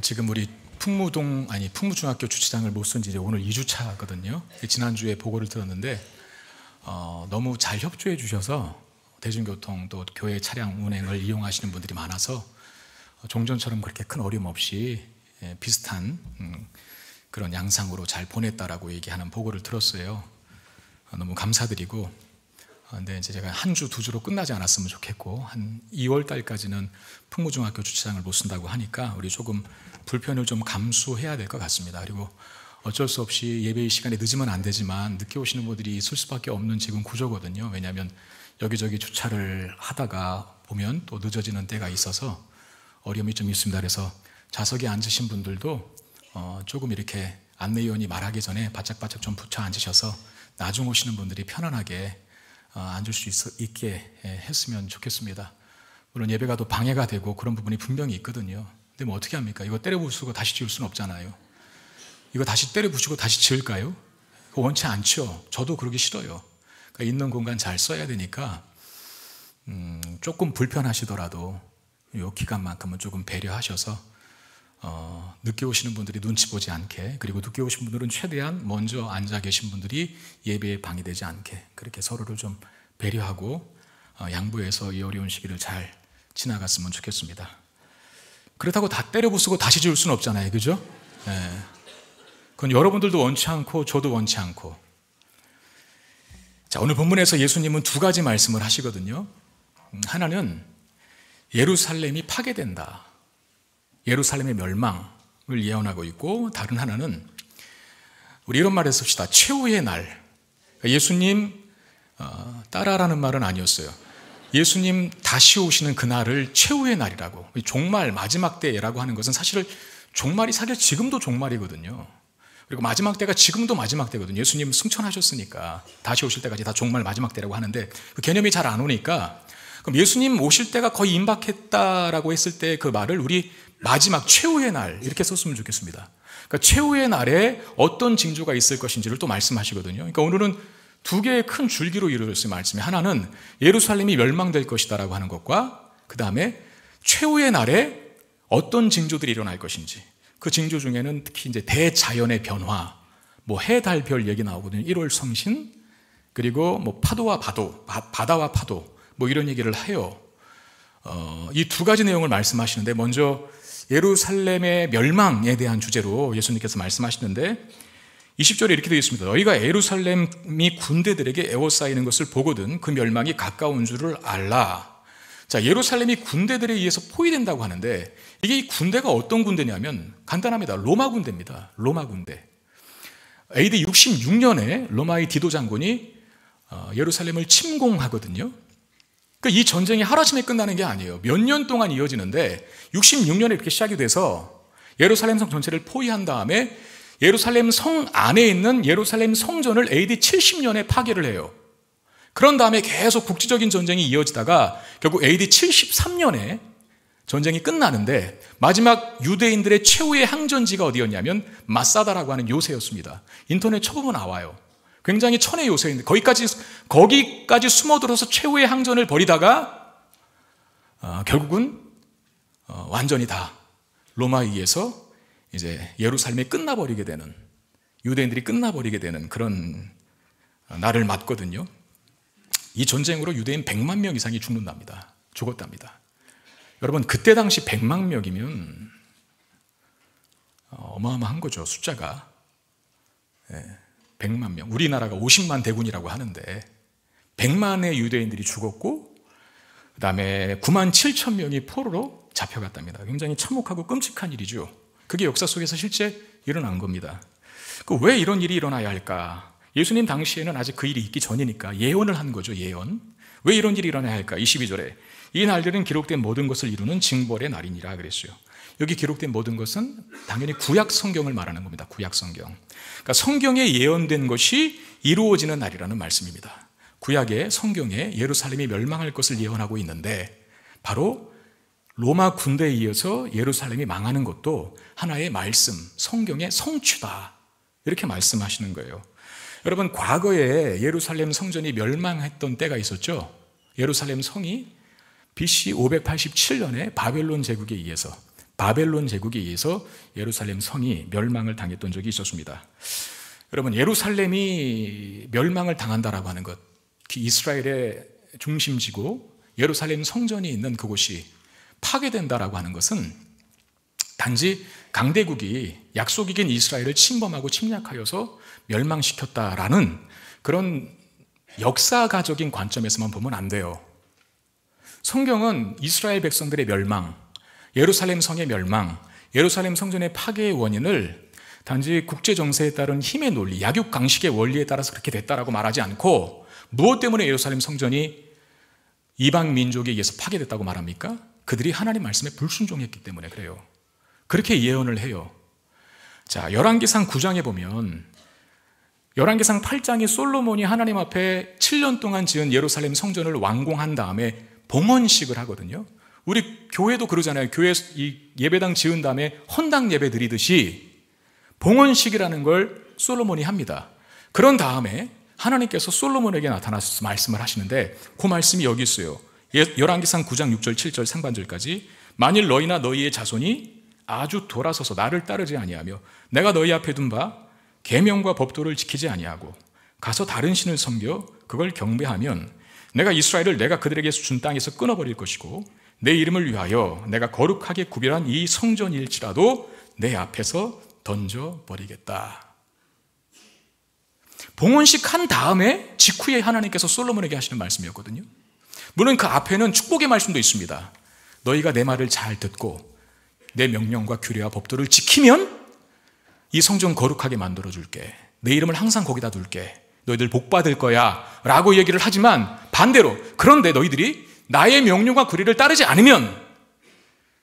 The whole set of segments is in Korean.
지금 우리 풍무동 아니 풍무중학교 주차장을 못 쓴 지 오늘 2주 차거든요. 지난주에 보고를 들었는데 어, 너무 잘 협조해 주셔서 대중교통 또 교회 차량 운행을 이용하시는 분들이 많아서 종전처럼 그렇게 큰 어려움 없이 예, 비슷한 음, 그런 양상으로 잘 보냈다라고 얘기하는 보고를 들었어요. 어, 너무 감사드리고 어, 근데 이제 제가 한 주, 두 주로 끝나지 않았으면 좋겠고 한 2월 달까지는 풍무중학교 주차장을 못 쓴다고 하니까 우리 조금 불편을 좀 감수해야 될 것 같습니다. 그리고 어쩔 수 없이 예배 시간에 늦으면 안 되지만 늦게 오시는 분들이 있을 수밖에 없는 지금 구조거든요. 왜냐하면 여기저기 주차를 하다가 보면 또 늦어지는 때가 있어서 어려움이 좀 있습니다. 그래서 좌석에 앉으신 분들도 어 조금 이렇게 안내위원이 말하기 전에 바짝바짝 좀 붙여 앉으셔서 나중 오시는 분들이 편안하게 어 앉을 수 있, 게 했으면 좋겠습니다. 물론 예배가 또 방해가 되고 그런 부분이 분명히 있거든요. 근데 뭐 어떻게 합니까? 이거 때려 부수고 다시 지을 수는 없잖아요. 이거 다시 때려 부수고 다시 지을까요? 원치 않죠. 저도 그러기 싫어요. 그러니까 있는 공간 잘 써야 되니까 음, 조금 불편하시더라도 이 기간만큼은 조금 배려하셔서 어, 늦게 오시는 분들이 눈치 보지 않게 그리고 늦게 오신 분들은 최대한 먼저 앉아 계신 분들이 예배에 방해되지 않게 그렇게 서로를 좀 배려하고 어, 양보해서 이 어려운 시기를 잘 지나갔으면 좋겠습니다. 그렇다고 다 때려 부수고 다시 지을 수는 없잖아요, 그죠? 네. 그건 여러분들도 원치 않고 저도 원치 않고. 자, 오늘 본문에서 예수님은 두 가지 말씀을 하시거든요. 음, 하나는 예루살렘이 파괴된다. 예루살렘의 멸망을 예언하고 있고 다른 하나는 우리 이런 말을 씁시다. 최후의 날. 그러니까 예수님 어, 따라라는 말은 아니었어요. 예수님 다시 오시는 그날을 최후의 날이라고. 종말 마지막 때라고 하는 것은 사실 종말이 사실 지금도 종말이거든요. 그리고 마지막 때가 지금도 마지막 때거든요. 예수님 승천하셨으니까 다시 오실 때까지 다 종말 마지막 때라고 하는데 그 개념이 잘 안 오니까 그럼 예수님 오실 때가 거의 임박했다라고 했을 때 그 말을 우리 마지막 최후의 날 이렇게 썼으면 좋겠습니다. 그러니까 최후의 날에 어떤 징조가 있을 것인지를 또 말씀하시거든요. 그러니까 오늘은 두 개의 큰 줄기로 이루어졌어요, 말씀이. 하나는 예루살렘이 멸망될 것이다라고 하는 것과 그 다음에 최후의 날에 어떤 징조들이 일어날 것인지. 그 징조 중에는 특히 이제 대자연의 변화, 뭐 해, 달, 별 얘기 나오거든요. 1월 성신, 그리고 뭐 파도와 바도, 바 다와 파도, 뭐 이런 얘기를 해요. 어, 이 두 가지 내용을 말씀하시는데 먼저 예루살렘의 멸망에 대한 주제로 예수님께서 말씀하시는데 20절에 이렇게 되어 있습니다. 너희가 예루살렘이 군대들에게 에워싸이는 것을 보거든 그 멸망이 가까운 줄을 알라. 자, 예루살렘이 군대들에 의해서 포위된다고 하는데 이게 이 군대가 어떤 군대냐면 간단합니다. 로마 군대입니다. 로마 군대. AD 66년에 로마의 디도 장군이 어, 예루살렘을 침공하거든요. 그러니까 이 전쟁이 하루아침에 끝나는 게 아니에요. 몇 년 동안 이어지는데 66년에 이렇게 시작이 돼서 예루살렘 성 전체를 포위한 다음에 예루살렘 성 안에 있는 예루살렘 성전을 AD 70년에 파괴를 해요. 그런 다음에 계속 국지적인 전쟁이 이어지다가 결국 AD 73년에 전쟁이 끝나는데 마지막 유대인들의 최후의 항전지가 어디였냐면 마사다라고 하는 요새였습니다. 인터넷 쳐보면 나와요. 굉장히 천의 요새인데 거기까지 거기까지 숨어들어서 최후의 항전을 벌이다가 어, 결국은 어, 완전히 다 로마에 의해서 이제 예루살렘이 끝나버리게 되는 유대인들이 끝나버리게 되는 그런 날을 맞거든요. 이 전쟁으로 유대인 100만 명 이상이 죽는답니다. 죽었답니다. 여러분 그때 당시 100만 명이면 어마어마한 거죠 숫자가 100만 명 우리나라가 50만 대군이라고 하는데 100만의 유대인들이 죽었고 그 다음에 9만 7천 명이 포로로 잡혀갔답니다 굉장히 참혹하고 끔찍한 일이죠 그게 역사 속에서 실제 일어난 겁니다. 그 왜 이런 일이 일어나야 할까? 예수님 당시에는 아직 그 일이 있기 전이니까 예언을 한 거죠, 예언. 왜 이런 일이 일어나야 할까? 22절에. 이 날들은 기록된 모든 것을 이루는 징벌의 날이니라 그랬어요. 여기 기록된 모든 것은 당연히 구약 성경을 말하는 겁니다. 구약 성경. 그러니까 성경에 예언된 것이 이루어지는 날이라는 말씀입니다. 구약의 성경에 예루살렘이 멸망할 것을 예언하고 있는데 바로 로마 군대에 이어서 예루살렘이 망하는 것도 하나의 말씀, 성경의 성취다. 이렇게 말씀하시는 거예요. 여러분, 과거에 예루살렘 성전이 멸망했던 때가 있었죠? 예루살렘 성이 BC 587년에 바벨론 제국에 의해서 바벨론 제국에 의해서 예루살렘 성이 멸망을 당했던 적이 있었습니다. 여러분, 예루살렘이 멸망을 당한다라고 하는 것, 이스라엘의 중심지고 예루살렘 성전이 있는 그곳이 파괴된다라고 하는 것은 단지 강대국이 약속이긴 이스라엘을 침범하고 침략하여서 멸망시켰다라는 그런 역사가적인 관점에서만 보면 안 돼요. 성경은 이스라엘 백성들의 멸망, 예루살렘 성의 멸망, 예루살렘 성전의 파괴의 원인을 단지 국제 정세에 따른 힘의 논리, 약육 강식의 원리에 따라서 그렇게 됐다라고 말하지 않고 무엇 때문에 예루살렘 성전이 이방 민족에 의해서 파괴됐다고 말합니까? 그들이 하나님 말씀에 불순종했기 때문에 그래요. 그렇게 예언을 해요. 자, 열왕기상 9장에 보면 열왕기상 8장에 솔로몬이 하나님 앞에 7년 동안 지은 예루살렘 성전을 완공한 다음에 봉헌식을 하거든요. 우리 교회도 그러잖아요. 교회 예배당 지은 다음에 헌당 예배 드리듯이 봉헌식이라는 걸 솔로몬이 합니다. 그런 다음에 하나님께서 솔로몬에게 나타나서 말씀을 하시는데 그 말씀이 여기 있어요. 예, 열왕기상 9장 6절 7절 상반절까지 만일 너희나 너희의 자손이 아주 돌아서서 나를 따르지 아니하며 내가 너희 앞에 둔 바 계명과 법도를 지키지 아니하고 가서 다른 신을 섬겨 그걸 경배하면 내가 이스라엘을 내가 그들에게 준 땅에서 끊어버릴 것이고 내 이름을 위하여 내가 거룩하게 구별한 이 성전일지라도 내 앞에서 던져버리겠다. 봉헌식 한 다음에 직후에 하나님께서 솔로몬에게 하시는 말씀이었거든요. 물론 그 앞에는 축복의 말씀도 있습니다. 너희가 내 말을 잘 듣고 내 명령과 규례와 법도를 지키면 이 성전 거룩하게 만들어 줄게. 내 이름을 항상 거기다 둘게. 너희들 복 받을 거야. 라고 얘기를 하지만 반대로 그런데 너희들이 나의 명령과 규례를 따르지 않으면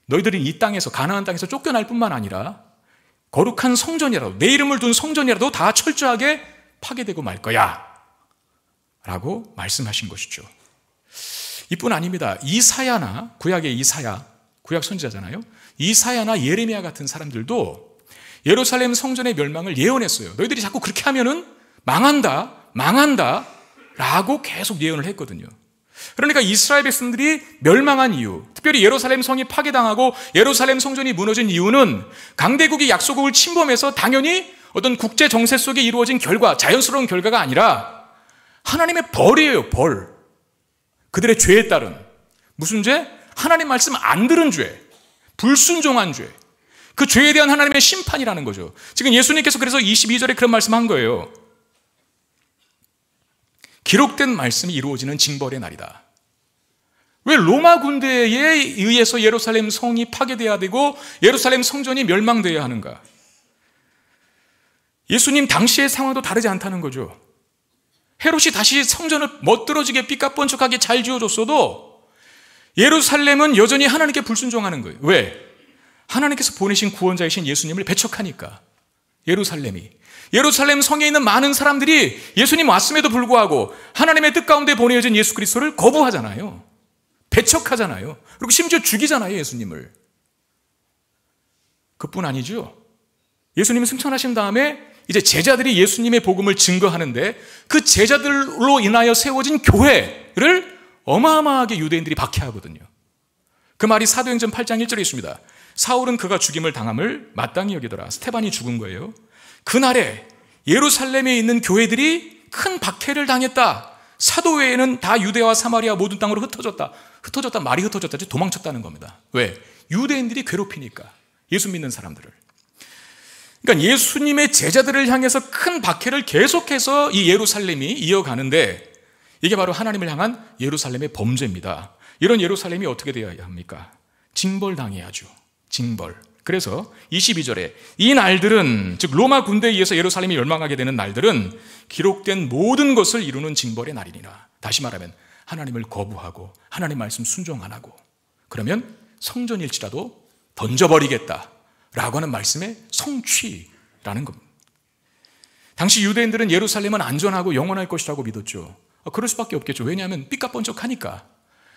너희들이 이 땅에서 가나안 땅에서 쫓겨날 뿐만 아니라 거룩한 성전이라도 내 이름을 둔 성전이라도 다 철저하게 파괴되고 말 거야. 라고 말씀하신 것이죠. 이뿐 아닙니다. 이사야나 구약의 이사야, 구약 선지자잖아요. 이사야나 예레미야 같은 사람들도 예루살렘 성전의 멸망을 예언했어요. 너희들이 자꾸 그렇게 하면은 망한다, 망한다, 라고 계속 예언을 했거든요. 그러니까 이스라엘 백성들이 멸망한 이유, 특별히 예루살렘 성이 파괴당하고 예루살렘 성전이 무너진 이유는 강대국이 약소국을 침범해서 당연히 어떤 국제 정세 속에 이루어진 결과, 자연스러운 결과가 아니라 하나님의 벌이에요, 벌. 그들의 죄에 따른. 무슨 죄? 하나님 말씀 안 들은 죄. 불순종한 죄. 그 죄에 대한 하나님의 심판이라는 거죠. 지금 예수님께서 그래서 22절에 그런 말씀한 거예요. 기록된 말씀이 이루어지는 징벌의 날이다. 왜 로마 군대에 의해서 예루살렘 성이 파괴돼야 되고 예루살렘 성전이 멸망돼야 하는가? 예수님 당시의 상황도 다르지 않다는 거죠. 헤롯이 다시 성전을 멋들어지게 삐까뻔쩍하게 잘 지어줬어도 예루살렘은 여전히 하나님께 불순종하는 거예요. 왜? 하나님께서 보내신 구원자이신 예수님을 배척하니까 예루살렘이 예루살렘 성에 있는 많은 사람들이 예수님 왔음에도 불구하고 하나님의 뜻 가운데 보내어진 예수 그리스도를 거부하잖아요. 배척하잖아요. 그리고 심지어 죽이잖아요, 예수님을. 그뿐 아니죠. 예수님이 승천하신 다음에 이제 제자들이 예수님의 복음을 증거하는데 그 제자들로 인하여 세워진 교회를 어마어마하게 유대인들이 박해하거든요. 그 말이 사도행전 8장 1절에 있습니다. 사울은 그가 죽임을 당함을 마땅히 여기더라. 스테반이 죽은 거예요. 그날에 예루살렘에 있는 교회들이 큰 박해를 당했다. 사도 외에는 다 유대와 사마리아 모든 땅으로 흩어졌다. 흩어졌다 말이 흩어졌다지 도망쳤다는 겁니다. 왜? 유대인들이 괴롭히니까. 예수 믿는 사람들을. 그러니까 예수님의 제자들을 향해서 큰 박해를 계속해서 이 예루살렘이 이어가는데 이게 바로 하나님을 향한 예루살렘의 범죄입니다. 이런 예루살렘이 어떻게 되어야 합니까? 징벌당해야죠. 징벌. 그래서 22절에 이 날들은 즉 로마 군대에 의해서 예루살렘이 멸망하게 되는 날들은 기록된 모든 것을 이루는 징벌의 날이니라. 다시 말하면 하나님을 거부하고 하나님 말씀 순종 안 하고 그러면 성전일지라도 던져버리겠다. 라고 하는 말씀의 성취라는 겁니다. 당시 유대인들은 예루살렘은 안전하고 영원할 것이라고 믿었죠. 아, 그럴 수밖에 없겠죠. 왜냐하면 삐까뻔쩍하니까.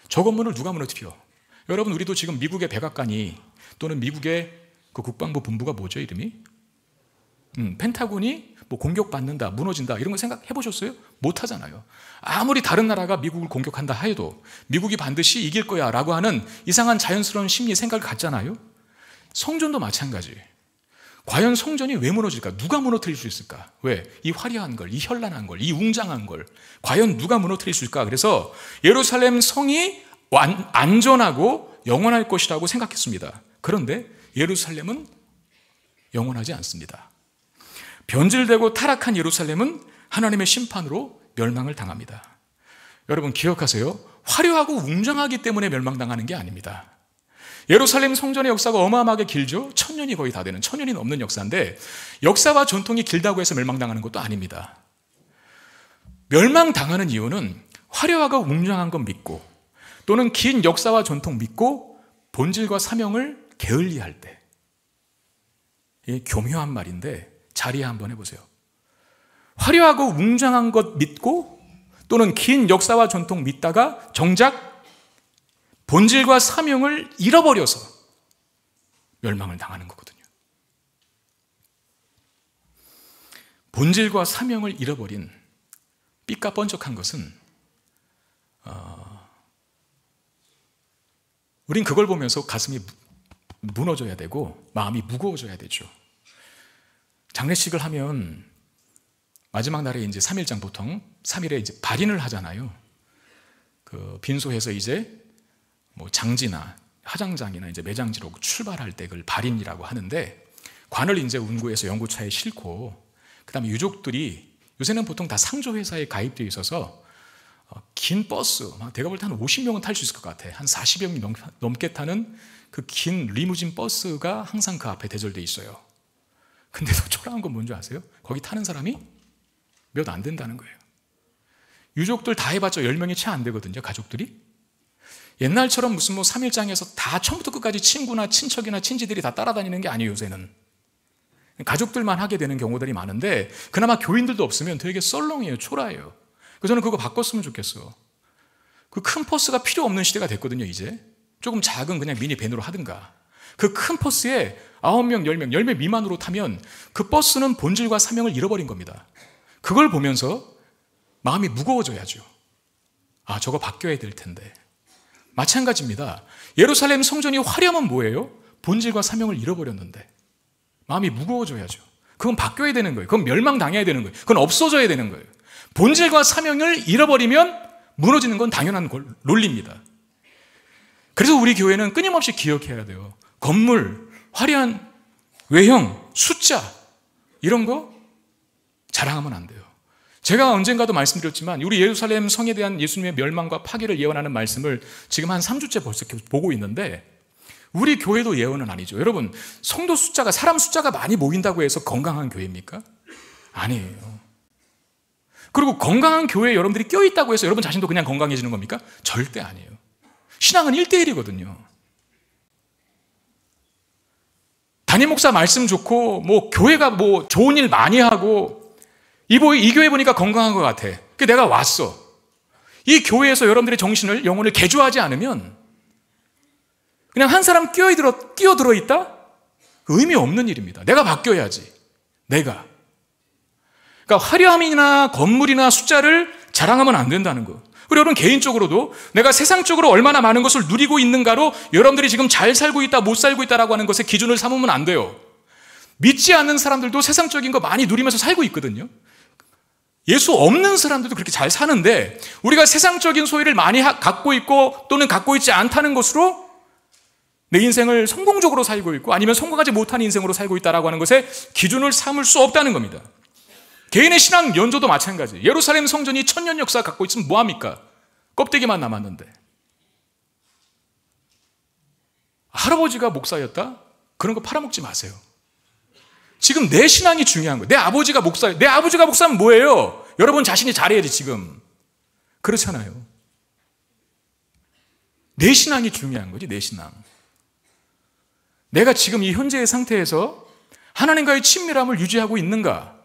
저 건물을 누가 무너뜨려? 여러분 우리도 지금 미국의 백악관이 또는 미국의 그 국방부 본부가 뭐죠 이름이? 음, 펜타곤이 뭐 공격받는다, 무너진다 이런 거 생각해 보셨어요? 못 하잖아요. 아무리 다른 나라가 미국을 공격한다 해도 미국이 반드시 이길 거야라고 하는 이상한 자연스러운 심리 생각을 갖잖아요. 성전도 마찬가지. 과연 성전이 왜 무너질까? 누가 무너뜨릴 수 있을까? 왜? 이 화려한 걸, 이 현란한 걸, 이 웅장한 걸. 과연 누가 무너뜨릴 수 있을까? 그래서 예루살렘 성이 안전하고 영원할 것이라고 생각했습니다. 그런데 예루살렘은 영원하지 않습니다. 변질되고 타락한 예루살렘은 하나님의 심판으로 멸망을 당합니다. 여러분 기억하세요. 화려하고 웅장하기 때문에 멸망당하는 게 아닙니다. 예루살렘 성전의 역사가 어마어마하게 길죠? 천년이 거의 다 되는, 천년이 넘는 역사인데, 역사와 전통이 길다고 해서 멸망당하는 것도 아닙니다. 멸망당하는 이유는 화려하고 웅장한 건 믿고, 또는 긴 역사와 전통 믿고, 본질과 사명을 게을리 할 때. 이 교묘한 말인데, 자리에 한번 해보세요. 화려하고 웅장한 것 믿고, 또는 긴 역사와 전통 믿다가 정작 본질과 사명을 잃어버려서 멸망을 당하는 거거든요. 본질과 사명을 잃어버린 삐까번쩍한 것은 어, 우린 그걸 보면서 가슴이 무너져야 되고 마음이 무거워져야 되죠. 장례식을 하면 마지막 날에 이제 3일장 보통 3일에 이제 발인을 하잖아요. 그 빈소에서 이제 뭐 장지나 화장장이나 이제 매장지로 출발할 때 그걸 발인이라고 하는데 관을 이제 운구해서 연구차에 싣고 그다음에 유족들이 요새는 보통 다 상조 회사에 가입되어 있어서 어, 긴 버스, 내가 볼 때 한 50명은 탈 수 있을 것 같아. 한 40명 넘게 타는 그 긴 리무진 버스가 항상 그 앞에 대절돼 있어요. 근데 더 초라한 건 뭔지 아세요? 거기 타는 사람이 몇 안 된다는 거예요. 유족들 다 해봤자 10명이 채 안 되거든요, 가족들이. 옛날처럼 무슨 뭐 3일장에서 다 처음부터 끝까지 친구나 친척이나 친지들이 다 따라다니는 게 아니에요, 요새는. 가족들만 하게 되는 경우들이 많은데, 그나마 교인들도 없으면 되게 썰렁해요, 초라해요. 그래서 저는 그거 바꿨으면 좋겠어. 그큰 버스가 필요 없는 시대가 됐거든요, 이제. 조금 작은 그냥 미니 밴으로 하든가. 그큰 버스에 9명, 10명, 10명 미만으로 타면 그 버스는 본질과 사명을 잃어버린 겁니다. 그걸 보면서 마음이 무거워져야죠. 아, 저거 바뀌어야 될 텐데. 마찬가지입니다. 예루살렘 성전이 화려하면 뭐예요? 본질과 사명을 잃어버렸는데. 마음이 무거워져야죠. 그건 바뀌어야 되는 거예요. 그건 멸망당해야 되는 거예요. 그건 없어져야 되는 거예요. 본질과 사명을 잃어버리면 무너지는 건 당연한 논리입니다. 그래서 우리 교회는 끊임없이 기억해야 돼요. 건물, 화려한 외형, 숫자, 이런 거 자랑하면 안 돼요. 제가 언젠가도 말씀드렸지만 우리 예루살렘 성에 대한 예수님의 멸망과 파괴를 예언하는 말씀을 지금 한 3주째 벌써 보고 있는데 우리 교회도 예언은 아니죠. 여러분, 성도 숫자가 사람 숫자가 많이 모인다고 해서 건강한 교회입니까? 아니에요. 그리고 건강한 교회에 여러분들이 껴 있다고 해서 여러분 자신도 그냥 건강해지는 겁니까? 절대 아니에요. 신앙은 1대1이거든요. 담임 목사 말씀 좋고 뭐 교회가 뭐 좋은 일 많이 하고 이, 이 교회 보니까 건강한 것 같아. 그 내가 왔어. 이 교회에서 여러분들의 정신을, 영혼을 개조하지 않으면 그냥 한 사람 끼어들어, 끼어들어 있다? 의미 없는 일입니다. 내가 바뀌어야지. 내가. 그러니까 화려함이나 건물이나 숫자를 자랑하면 안 된다는 거. 그리고 여러분 개인적으로도 내가 세상적으로 얼마나 많은 것을 누리고 있는가로 여러분들이 지금 잘 살고 있다, 못 살고 있다라고 하는 것의 기준을 삼으면 안 돼요. 믿지 않는 사람들도 세상적인 거 많이 누리면서 살고 있거든요. 예수 없는 사람들도 그렇게 잘 사는데 우리가 세상적인 소유를 많이 갖고 있고 또는 갖고 있지 않다는 것으로 내 인생을 성공적으로 살고 있고 아니면 성공하지 못한 인생으로 살고 있다라고 하는 것에 기준을 삼을 수 없다는 겁니다. 개인의 신앙 연조도 마찬가지. 예루살렘 성전이 천년 역사 갖고 있으면 뭐합니까? 껍데기만 남았는데. 할아버지가 목사였다? 그런 거 팔아먹지 마세요. 지금 내 신앙이 중요한 거예요. 내 아버지가 목사예요. 내 아버지가 목사면 뭐예요? 여러분 자신이 잘해야지 지금. 그렇잖아요. 내 신앙이 중요한 거지, 내 신앙. 내가 지금 이 현재의 상태에서 하나님과의 친밀함을 유지하고 있는가?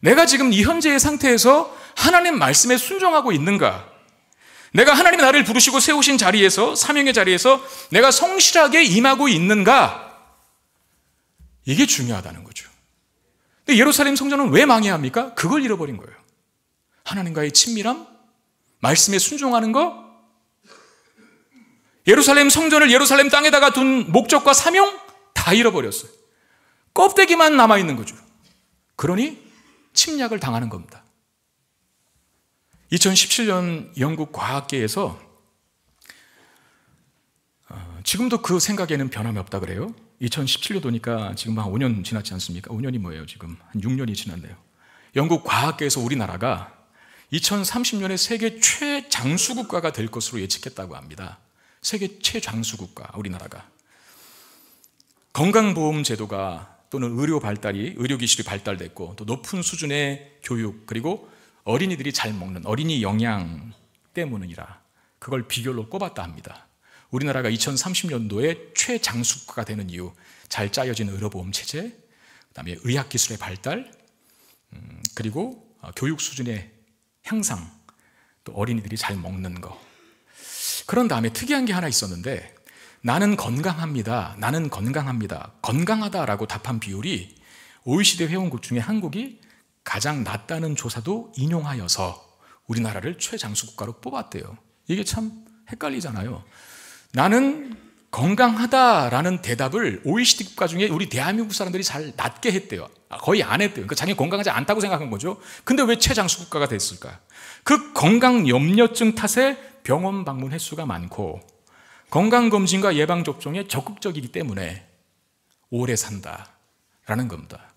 내가 지금 이 현재의 상태에서 하나님 말씀에 순종하고 있는가? 내가 하나님이 나를 부르시고 세우신 자리에서, 사명의 자리에서 내가 성실하게 임하고 있는가? 이게 중요하다는 거죠. 근데 예루살렘 성전은 왜 망해야 합니까? 그걸 잃어버린 거예요. 하나님과의 친밀함, 말씀에 순종하는 거, 예루살렘 성전을 예루살렘 땅에다가 둔 목적과 사명 다다 잃어버렸어요. 껍데기만 남아있는 거죠. 그러니 침략을 당하는 겁니다. 2017년 영국 과학계에서 어, 지금도 그 생각에는 변함이 없다 그래요. 2017년도니까 지금 한 5년 지났지 않습니까? 5년이 뭐예요, 지금? 한 6년이 지났네요. 영국 과학계에서 우리나라가 2030년에 세계 최장수 국가가 될 것으로 예측했다고 합니다. 세계 최장수 국가, 우리나라가. 건강보험 제도가 또는 의료 발달이, 의료 기술이 발달됐고, 또 높은 수준의 교육, 그리고 어린이들이 잘 먹는 어린이 영양 때문이라 그걸 비결로 꼽았다 합니다. 우리나라가 2030년도에 최장수국가가 되는 이유, 잘 짜여진 의료보험 체제, 그다음에 의학 기술의 발달, 음, 그리고 어, 교육 수준의 향상, 또 어린이들이 잘 먹는 거. 그런 다음에 특이한 게 하나 있었는데 나는 건강합니다. 나는 건강합니다. 건강하다라고 답한 비율이 OECD 회원국 중에 한국이 가장 낮다는 조사도 인용하여서 우리나라를 최장수 국가로 뽑았대요. 이게 참 헷갈리잖아요. 나는 건강하다라는 대답을 OECD 국가 중에 우리 대한민국 사람들이 잘 낮게 했대요. 아, 거의 안 했대요. 그러니까 자기 건강하지 않다고 생각한 거죠. 근데 왜 최장수 국가가 됐을까? 그 건강 염려증 탓에 병원 방문 횟수가 많고 건강검진과 예방접종에 적극적이기 때문에 오래 산다라는 겁니다.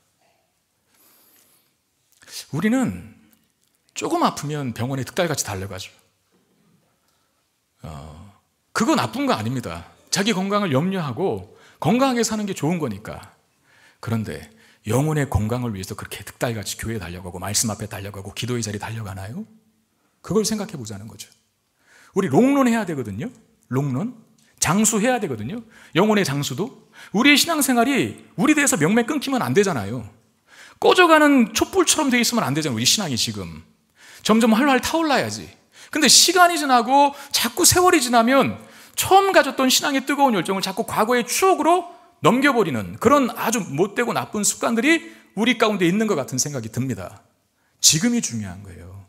우리는 조금 아프면 병원에 득달같이 달려가죠. 어, 그거 나쁜 거 아닙니다. 자기 건강을 염려하고 건강하게 사는 게 좋은 거니까. 그런데 영혼의 건강을 위해서 그렇게 득달같이 교회에 달려가고 말씀 앞에 달려가고 기도의 자리에 달려가나요? 그걸 생각해 보자는 거죠. 우리 롱런 해야 되거든요. 롱런. 장수해야 되거든요. 영혼의 장수도. 우리의 신앙생활이 우리 대해서 명맥 끊기면 안 되잖아요. 꺼져가는 촛불처럼 돼 있으면 안 되잖아요. 우리 신앙이 지금. 점점 활활 타올라야지. 근데 시간이 지나고 자꾸 세월이 지나면 처음 가졌던 신앙의 뜨거운 열정을 자꾸 과거의 추억으로 넘겨버리는 그런 아주 못되고 나쁜 습관들이 우리 가운데 있는 것 같은 생각이 듭니다. 지금이 중요한 거예요.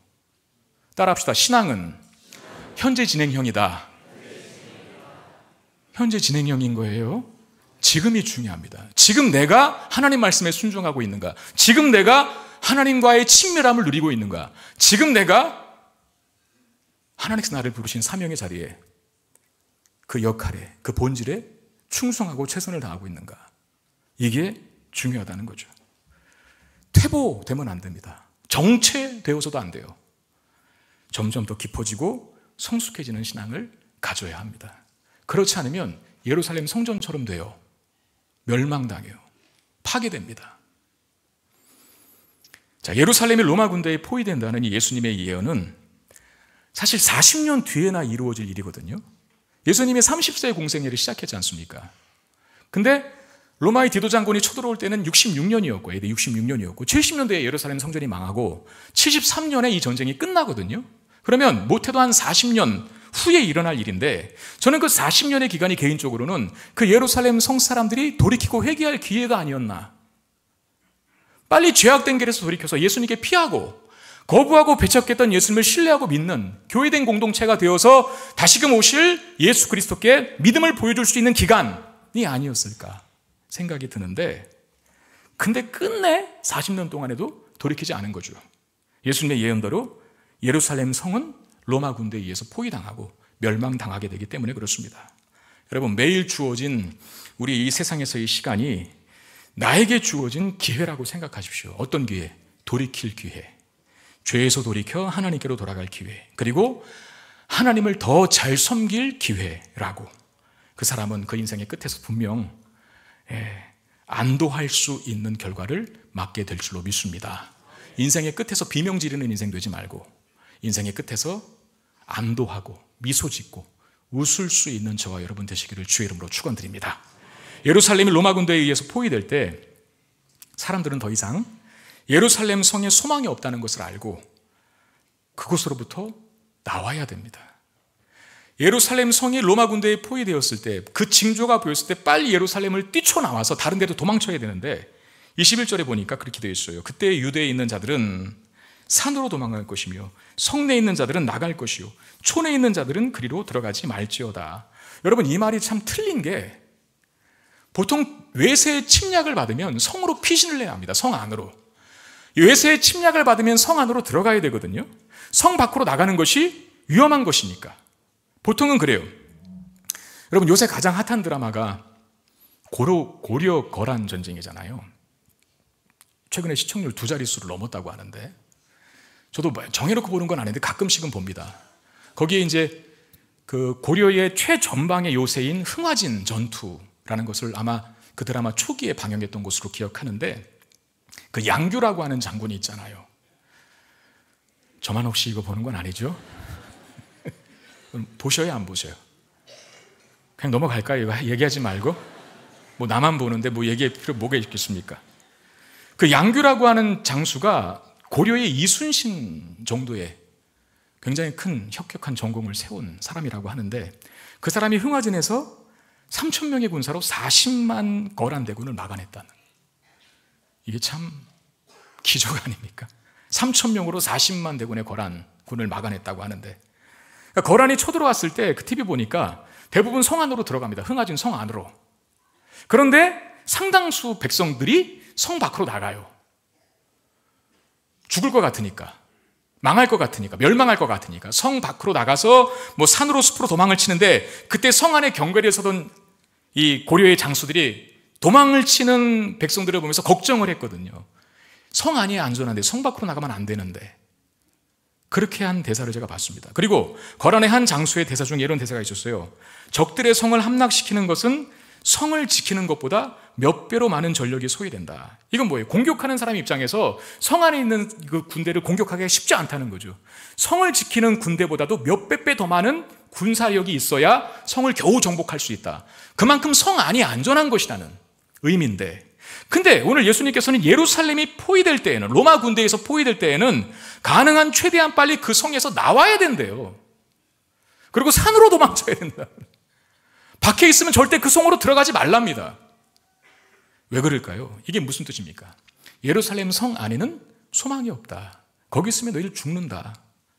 따라합시다. 신앙은 현재 진행형이다. 현재 진행형인 거예요. 지금이 중요합니다. 지금 내가 하나님 말씀에 순종하고 있는가? 지금 내가 하나님과의 친밀함을 누리고 있는가? 지금 내가 하나님께서 나를 부르신 사명의 자리에 그 역할에, 그 본질에 충성하고 최선을 다하고 있는가? 이게 중요하다는 거죠. 퇴보되면 안 됩니다. 정체되어서도 안 돼요. 점점 더 깊어지고 성숙해지는 신앙을 가져야 합니다. 그렇지 않으면 예루살렘 성전처럼 돼요. 멸망당해요. 파괴됩니다. 자, 예루살렘이 로마 군대에 포위된다는 이 예수님의 예언은 사실 40년 뒤에나 이루어질 일이거든요. 예수님이 30세의 공생애를 시작했지 않습니까? 근데 로마의 디도 장군이 쳐들어올 때는 66년이었고, AD 66년이었고, 70년대에 예루살렘 성전이 망하고, 73년에 이 전쟁이 끝나거든요. 그러면 못해도 한 40년 후에 일어날 일인데 저는 그 40년의 기간이 개인적으로는 그 예루살렘 성 사람들이 돌이키고 회개할 기회가 아니었나. 빨리 죄악된 길에서 돌이켜서 예수님께 피하고 거부하고 배척했던 예수님을 신뢰하고 믿는 교회된 공동체가 되어서 다시금 오실 예수 그리스도께 믿음을 보여줄 수 있는 기간이 아니었을까 생각이 드는데 근데 끝내 40년 동안에도 돌이키지 않은 거죠. 예수님의 예언대로 예루살렘 성은 로마 군대에 의해서 포위당하고 멸망당하게 되기 때문에 그렇습니다. 여러분, 매일 주어진 우리 이 세상에서의 시간이 나에게 주어진 기회라고 생각하십시오. 어떤 기회? 돌이킬 기회. 죄에서 돌이켜 하나님께로 돌아갈 기회. 그리고 하나님을 더 잘 섬길 기회라고. 그 사람은 그 인생의 끝에서 분명 예, 안도할 수 있는 결과를 맞게 될 줄로 믿습니다. 인생의 끝에서 비명 지르는 인생 되지 말고 인생의 끝에서 안도하고 미소 짓고 웃을 수 있는 저와 여러분 되시기를 주의 이름으로 축원드립니다. 예루살렘이 로마 군대에 의해서 포위될 때 사람들은 더 이상 예루살렘 성에 소망이 없다는 것을 알고 그곳으로부터 나와야 됩니다. 예루살렘 성이 로마 군대에 포위되었을 때 그 징조가 보였을 때 빨리 예루살렘을 뛰쳐나와서 다른 데로 도망쳐야 되는데 21절에 보니까 그렇게 되어 있어요. 그때 유대에 있는 자들은 산으로 도망갈 것이며 성내에 있는 자들은 나갈 것이요 촌에 있는 자들은 그리로 들어가지 말지어다. 여러분 이 말이 참 틀린 게 보통 외세의 침략을 받으면 성으로 피신을 내야 합니다. 성 안으로. 외세의 침략을 받으면 성 안으로 들어가야 되거든요. 성 밖으로 나가는 것이 위험한 것이니까. 보통은 그래요. 여러분 요새 가장 핫한 드라마가 고려, 고려 거란 전쟁이잖아요. 최근에 시청률 두 자릿수를 넘었다고 하는데 저도 뭐 정해놓고 보는 건 아닌데 가끔씩은 봅니다. 거기에 이제 그 고려의 최전방의 요새인 흥화진 전투라는 것을 아마 그 드라마 초기에 방영했던 것으로 기억하는데 그 양규라고 하는 장군이 있잖아요. 저만 혹시 이거 보는 건 아니죠? 보셔요, 안 보셔요? 그냥 넘어갈까요? 이거 얘기하지 말고? 뭐 나만 보는데 뭐 얘기할 필요 뭐가 있겠습니까? 그 양규라고 하는 장수가 고려의 이순신 정도의 굉장히 큰 혁혁한 전공을 세운 사람이라고 하는데 그 사람이 흥화진에서 3천 명의 군사로 40만 거란 대군을 막아냈다는 이게 참 기적 아닙니까? 3천 명으로 40만 대군의 거란 군을 막아냈다고 하는데 그러니까 거란이 쳐들어왔을 때 그 TV 보니까 대부분 성 안으로 들어갑니다. 흥화진 성 안으로. 그런데 상당수 백성들이 성 밖으로 나가요. 죽을 것 같으니까. 망할 것 같으니까. 멸망할 것 같으니까. 성 밖으로 나가서 뭐 산으로 숲으로 도망을 치는데 그때 성 안에 경계를 서던 이 고려의 장수들이 도망을 치는 백성들을 보면서 걱정을 했거든요. 성 안이 안전한데 성 밖으로 나가면 안 되는데. 그렇게 한 대사를 제가 봤습니다. 그리고 거란의 한 장수의 대사 중에 이런 대사가 있었어요. 적들의 성을 함락시키는 것은 성을 지키는 것보다 몇 배로 많은 전력이 소요된다. 이건 뭐예요? 공격하는 사람 입장에서 성 안에 있는 그 군대를 공격하기가 쉽지 않다는 거죠. 성을 지키는 군대보다도 몇백 배 더 많은 군사력이 있어야 성을 겨우 정복할 수 있다. 그만큼 성 안이 안전한 것이라는 의미인데. 근데 오늘 예수님께서는 예루살렘이 포위될 때에는, 로마 군대에서 포위될 때에는 가능한 최대한 빨리 그 성에서 나와야 된대요. 그리고 산으로 도망쳐야 된다. 밖에 있으면 절대 그 성으로 들어가지 말랍니다. 왜 그럴까요? 이게 무슨 뜻입니까? 예루살렘 성 안에는 소망이 없다. 거기 있으면 너희를 죽는다.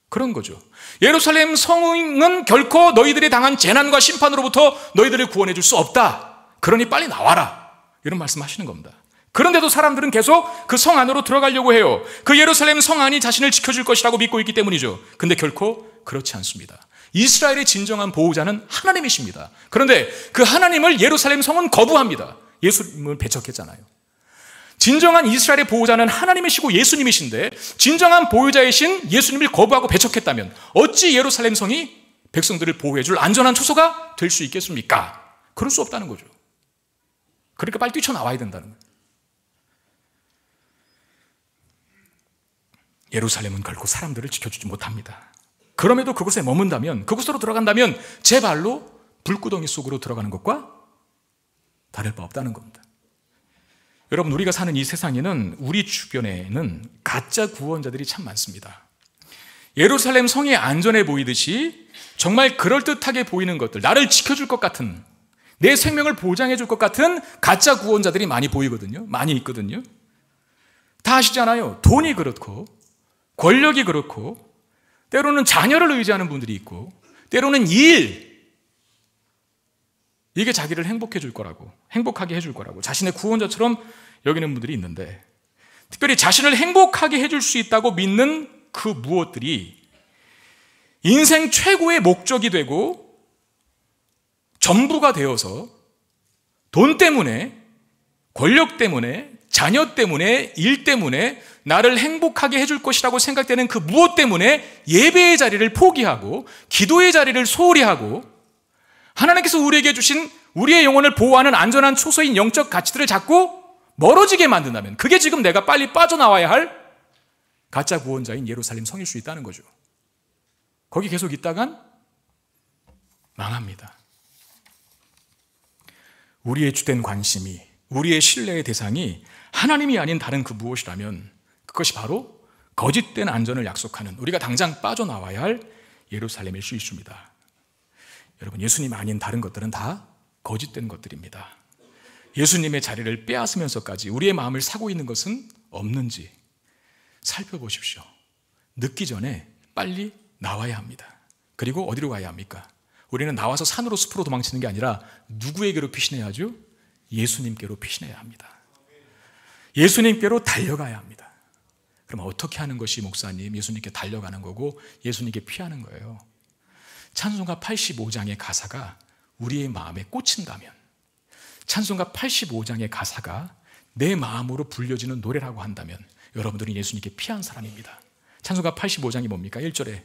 그런 거죠. 예루살렘 성은 결코 너희들이 당한 재난과 심판으로부터 너희들을 구원해 줄 수 없다. 그러니 빨리 나와라. 이런 말씀 하시는 겁니다. 그런데도 사람들은 계속 그 성 안으로 들어가려고 해요. 그 예루살렘 성 안이 자신을 지켜줄 것이라고 믿고 있기 때문이죠. 근데 결코 그렇지 않습니다. 이스라엘의 진정한 보호자는 하나님이십니다. 그런데 그 하나님을 예루살렘 성은 거부합니다. 예수님을 배척했잖아요. 진정한 이스라엘의 보호자는 하나님이시고 예수님이신데 진정한 보호자이신 예수님을 거부하고 배척했다면 어찌 예루살렘 성이 백성들을 보호해줄 안전한 초소가 될 수 있겠습니까? 그럴 수 없다는 거죠. 그러니까 빨리 뛰쳐나와야 된다는 거예요. 예루살렘은 결코 사람들을 지켜주지 못합니다. 그럼에도 그곳에 머문다면, 그곳으로 들어간다면 제 발로 불구덩이 속으로 들어가는 것과 다를 바 없다는 겁니다. 여러분, 우리가 사는 이 세상에는 우리 주변에는 가짜 구원자들이 참 많습니다. 예루살렘 성이 안전해 보이듯이 정말 그럴듯하게 보이는 것들, 나를 지켜줄 것 같은, 내 생명을 보장해 줄 것 같은 가짜 구원자들이 많이 보이거든요. 많이 있거든요. 다 아시잖아요. 돈이 그렇고, 권력이 그렇고, 때로는 자녀를 의지하는 분들이 있고, 때로는 일, 이게 자기를 행복해 줄 거라고, 행복하게 해 줄 거라고, 자신의 구원자처럼 여기는 분들이 있는데, 특별히 자신을 행복하게 해줄 수 있다고 믿는 그 무엇들이 인생 최고의 목적이 되고 전부가 되어서 돈 때문에, 권력 때문에, 자녀 때문에, 일 때문에 나를 행복하게 해줄 것이라고 생각되는 그 무엇 때문에 예배의 자리를 포기하고 기도의 자리를 소홀히 하고 하나님께서 우리에게 주신 우리의 영혼을 보호하는 안전한 초소인 영적 가치들을 자꾸 멀어지게 만든다면 그게 지금 내가 빨리 빠져나와야 할 가짜 구원자인 예루살렘 성일 수 있다는 거죠. 거기 계속 있다간 망합니다. 우리의 주된 관심이, 우리의 신뢰의 대상이 하나님이 아닌 다른 그 무엇이라면 그것이 바로 거짓된 안전을 약속하는 우리가 당장 빠져나와야 할 예루살렘일 수 있습니다. 여러분, 예수님 아닌 다른 것들은 다 거짓된 것들입니다. 예수님의 자리를 빼앗으면서까지 우리의 마음을 사고 있는 것은 없는지 살펴보십시오. 늦기 전에 빨리 나와야 합니다. 그리고 어디로 가야 합니까? 우리는 나와서 산으로 숲으로 도망치는 게 아니라 누구에게로 피신해야죠? 예수님께로 피신해야 합니다. 예수님께로 달려가야 합니다. 그럼 어떻게 하는 것이 목사님 예수님께 달려가는 거고 예수님께 피하는 거예요. 찬송가 85장의 가사가 우리의 마음에 꽂힌다면 찬송가 85장의 가사가 내 마음으로 불려지는 노래라고 한다면 여러분들은 예수님께 피한 사람입니다. 찬송가 85장이 뭡니까? 1절에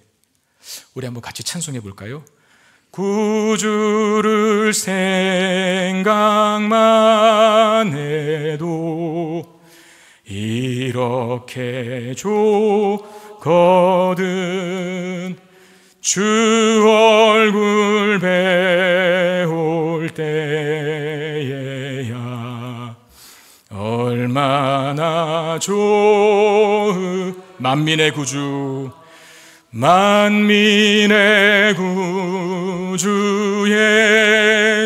우리 한번 같이 찬송해 볼까요? 구주를 생각만 해도 이렇게 좋거든. 주 얼굴 배울 때에야 얼마나 좋은 만민의 구주 만민의 구주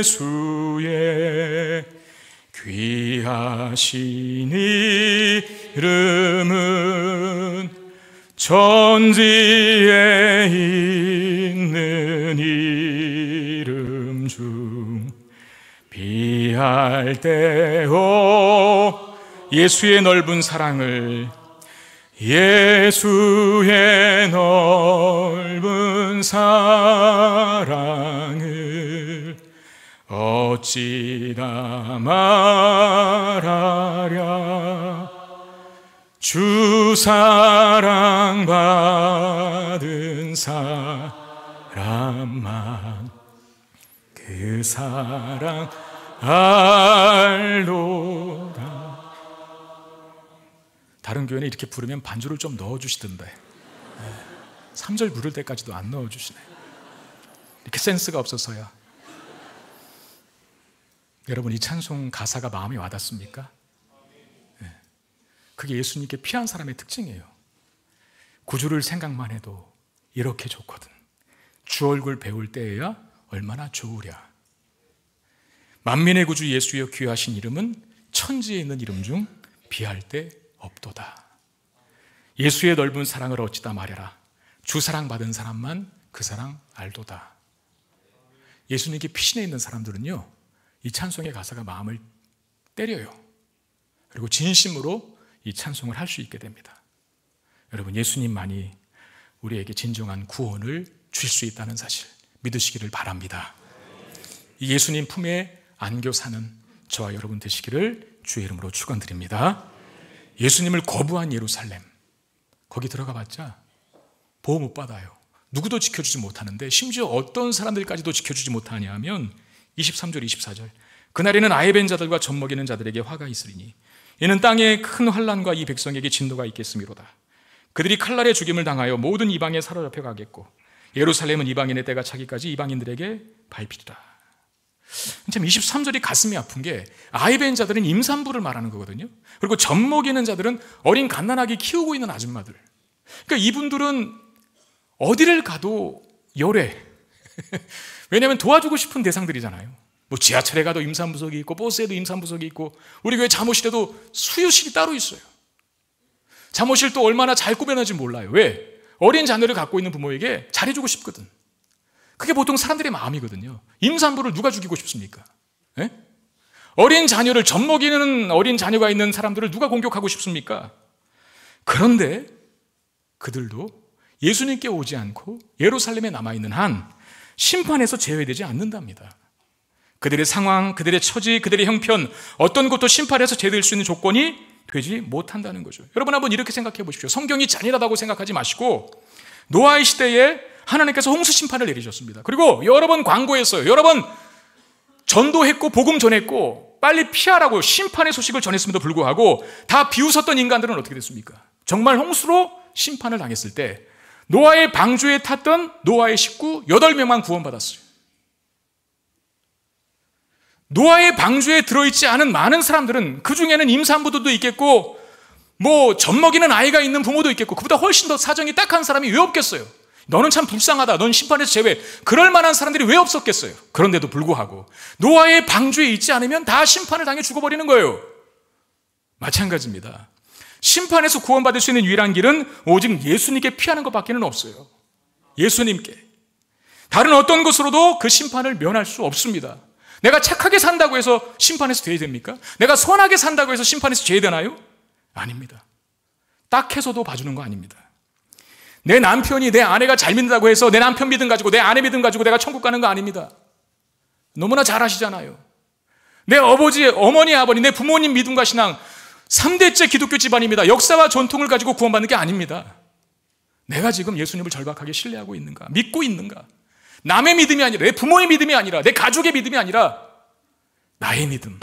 예수의 귀하신 이름은 천지에 있는 이름 중 비할 때 오 예수의 넓은 사랑을 예수의 넓은 사랑을 어찌다 말하랴? 주 사랑 받은 사람만 그 사랑 알로 다 다른 교회는 이렇게 부르면 반주를 좀 넣어주시던데. 3절 부를 때까지도 안 넣어주시네. 이렇게 센스가 없어서야. 여러분 이 찬송 가사가 마음에 와닿습니까? 네. 그게 예수님께 피한 사람의 특징이에요. 구주를 생각만 해도 이렇게 좋거든. 주 얼굴 배울 때에야 얼마나 좋으랴. 만민의 구주 예수여 귀하신 이름은 천지에 있는 이름 중 비할 때 없도다. 예수의 넓은 사랑을 어찌다 말해라. 주 사랑 받은 사람만 그 사랑 알도다. 예수님께 피신해 있는 사람들은요, 이 찬송의 가사가 마음을 때려요. 그리고 진심으로 이 찬송을 할 수 있게 됩니다. 여러분, 예수님만이 우리에게 진정한 구원을 주실 수 있다는 사실 믿으시기를 바랍니다. 이 예수님 품에 안겨 사는 저와 여러분 되시기를 주의 이름으로 축원드립니다. 예수님을 거부한 예루살렘 거기 들어가 봤자 보호 못 받아요. 누구도 지켜주지 못하는데 심지어 어떤 사람들까지도 지켜주지 못하냐 하면 23절 24절 그날에는 아이벤 자들과 젖먹이는 자들에게 화가 있으리니 이는 땅에 큰 환란과 이 백성에게 진노가 있겠음이로다. 그들이 칼날의 죽임을 당하여 모든 이방에 사로잡혀 가겠고 예루살렘은 이방인의 때가 차기까지 이방인들에게 밟히리라. 참 23절이 가슴이 아픈 게 아이 벤 자들은 임산부를 말하는 거거든요. 그리고 젖 먹이는 자들은 어린 갓난아기 키우고 있는 아줌마들. 그러니까 이분들은 어디를 가도 열애. 왜냐하면 도와주고 싶은 대상들이잖아요. 뭐 지하철에 가도 임산부석이 있고 버스에도 임산부석이 있고 우리 교회 잠옷실에도 수유실이 따로 있어요. 잠옷실도 얼마나 잘 꾸며놨는지 몰라요. 왜? 어린 자녀를 갖고 있는 부모에게 잘해주고 싶거든. 그게 보통 사람들의 마음이거든요. 임산부를 누가 죽이고 싶습니까? 에? 예? 어린 자녀를 젖먹이는 어린 자녀가 있는 사람들을 누가 공격하고 싶습니까? 그런데 그들도 예수님께 오지 않고 예루살렘에 남아있는 한 심판에서 제외되지 않는답니다. 그들의 상황, 그들의 처지, 그들의 형편, 어떤 것도 심판에서 제외될 수 있는 조건이 되지 못한다는 거죠. 여러분 한번 이렇게 생각해 보십시오. 성경이 잔인하다고 생각하지 마시고 노아의 시대에 하나님께서 홍수 심판을 내리셨습니다. 그리고 여러 번 광고했어요. 여러 번 전도했고 복음 전했고 빨리 피하라고 심판의 소식을 전했음에도 불구하고 다 비웃었던 인간들은 어떻게 됐습니까? 정말 홍수로 심판을 당했을 때 노아의 방주에 탔던 노아의 식구 8명만 구원받았어요. 노아의 방주에 들어있지 않은 많은 사람들은 그 중에는 임산부들도 있겠고 뭐 젖먹이는 아이가 있는 부모도 있겠고 그보다 훨씬 더 사정이 딱한 사람이 왜 없겠어요? 너는 참 불쌍하다. 넌 심판에서 제외. 그럴 만한 사람들이 왜 없었겠어요? 그런데도 불구하고 노아의 방주에 있지 않으면 다 심판을 당해 죽어버리는 거예요. 마찬가지입니다. 심판에서 구원받을 수 있는 유일한 길은 오직 예수님께 피하는 것밖에는 없어요. 예수님께. 다른 어떤 것으로도 그 심판을 면할 수 없습니다. 내가 착하게 산다고 해서 심판에서 돼야 됩니까? 내가 선하게 산다고 해서 심판에서 죄야 되나요? 아닙니다. 딱 해서도 봐주는 거 아닙니다. 내 남편이 내 아내가 잘 믿는다고 해서 내 남편 믿음 가지고 내 아내 믿음 가지고 내가 천국 가는 거 아닙니다. 너무나 잘 아시잖아요. 내 아버지, 어머니, 아버지, 내 부모님 믿음과 신앙 3대째 기독교 집안입니다. 역사와 전통을 가지고 구원받는 게 아닙니다. 내가 지금 예수님을 절박하게 신뢰하고 있는가? 믿고 있는가? 남의 믿음이 아니라, 내 부모의 믿음이 아니라, 내 가족의 믿음이 아니라, 나의 믿음.